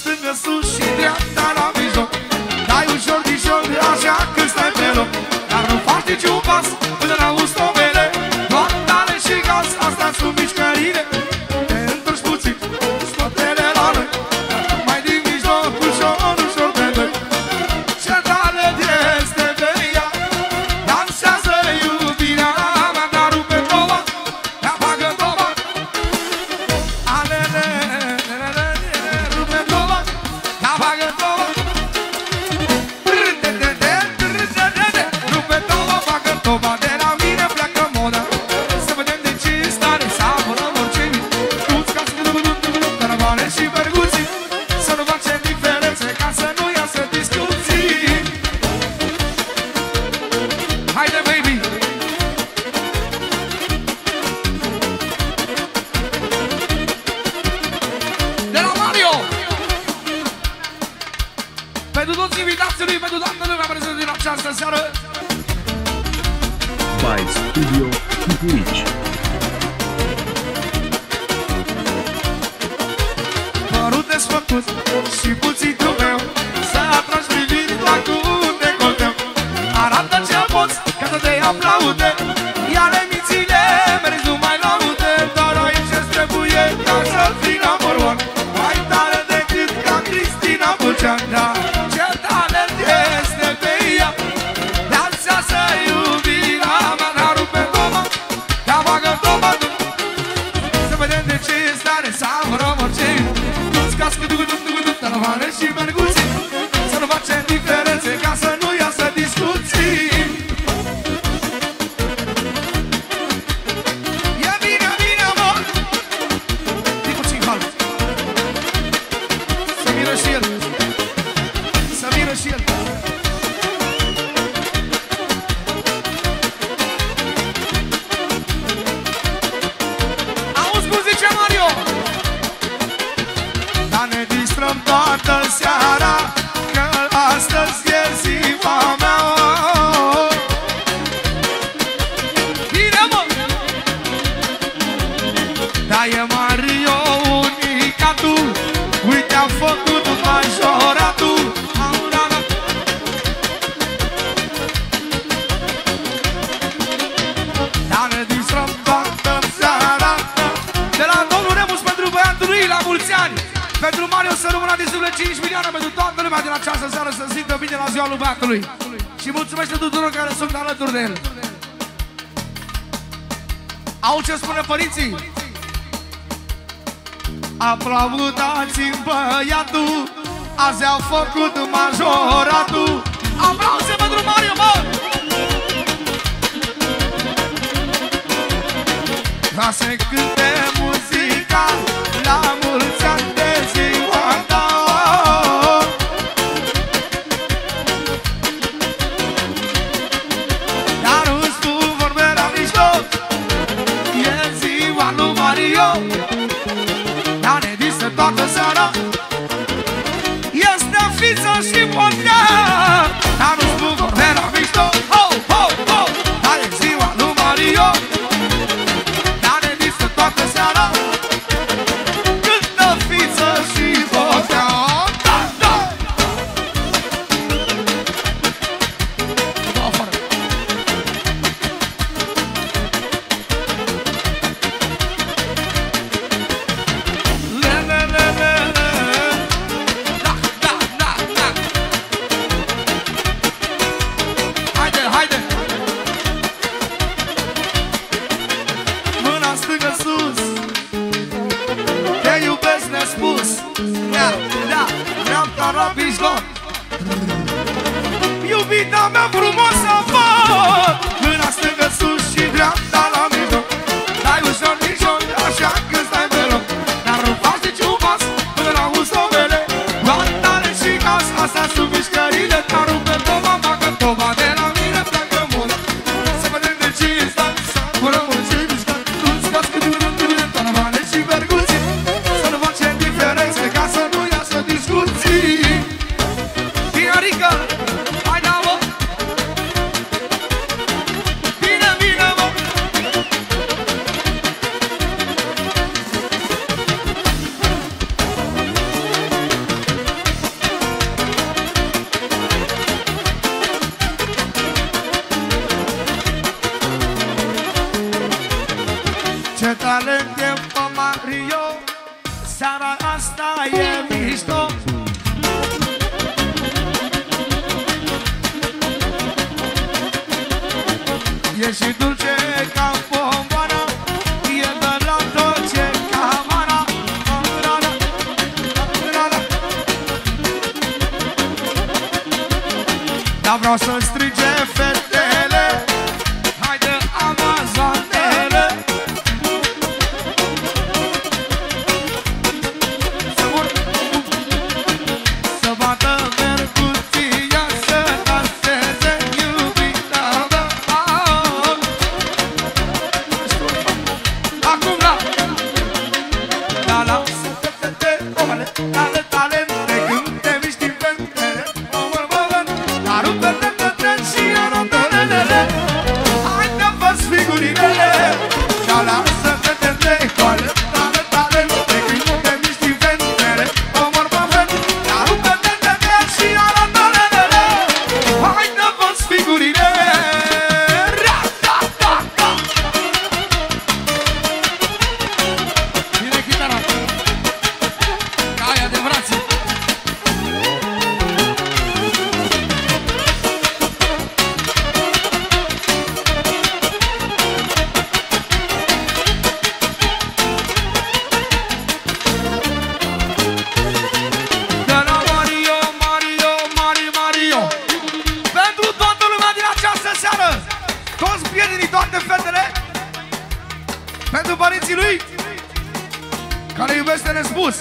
stângă, sus și dreapta la mijloc. Dai ușor din joc, așa că stai pe loc. Dar nu faci niciun pas până la ustovele Doar tale și gaz, asta sunt mișcările. această seară. By Studio Cucuici Părut desfăcut și cuțitul meu Să atragi privirea cu decolteu. Arată ce poți ca să te aplaude Iar emițiile mergi numai la ude Dar aici îți trebuie ca să fii number one Mai tare decât ca Cristina Bulcean da, cântăm toată seara Că astăzi e ziua mea. Bine mă! Da e Mario unica tu. Uite am făcut major Pentru Marius să rămână de zile 5 milioane Pentru toată lumea din această seară să simtă bine la ziua lui Beatului Și mulțumesc tuturor care sunt alături de el Au ce spune părinții? Aplaudați-mi băiatul Azi a făcut majoratul Aplauze pentru Mario, mă! Ca se toată seara. Este fiță și pontea 가 talente pe Mario Seara asta e mișto. E și dulce ca bomboana E de la doce ca mara Rana, rana Dar vreau să strige fete Acum la La la Tale, tale, tale spus